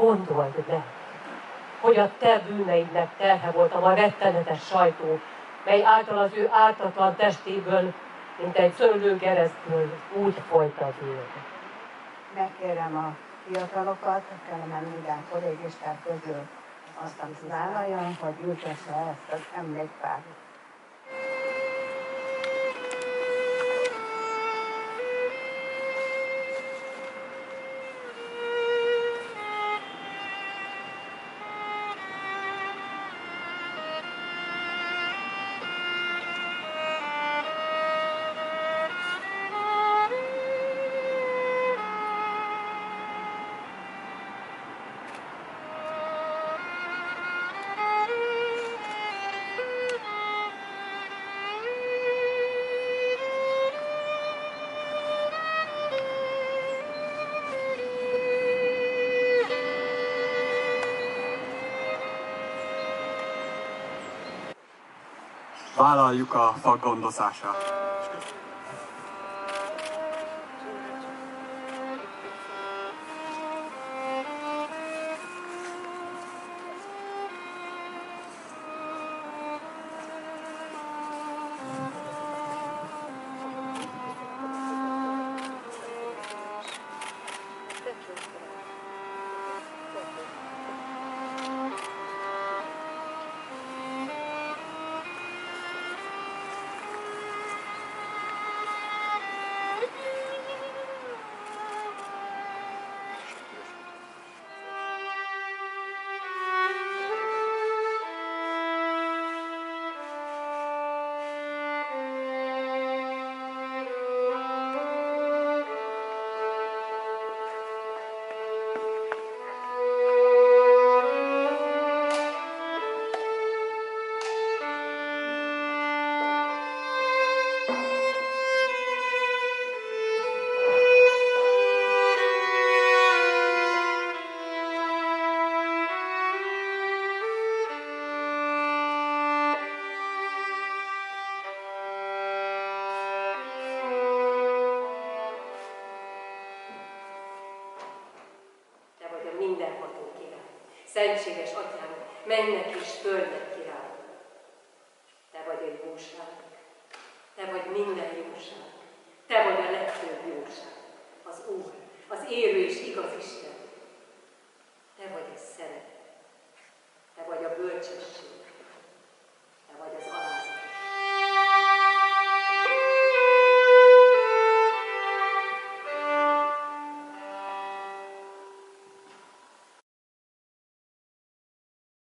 Gondold meg, hogy a te bűneidnek terhe voltam a rettenetes sajtó, mely által az ő ártatlan testéből, mint egy szőlőgeresztből úgy folyt az élet. Megkérem a fiatalokat, kellene minden kollégisták közül azt, amit vállaljon, hogy ültesse ezt az emlékpárt. Vállaljuk a fag gondozását. Szentséges Atyám, mennek és földnek király. Te vagy egy jóság, Te vagy minden jóság, Te vagy a legfőbb jóság, az Úr, az élő és igaz Isten. Te vagy a szeretet, Te vagy a bölcsesség,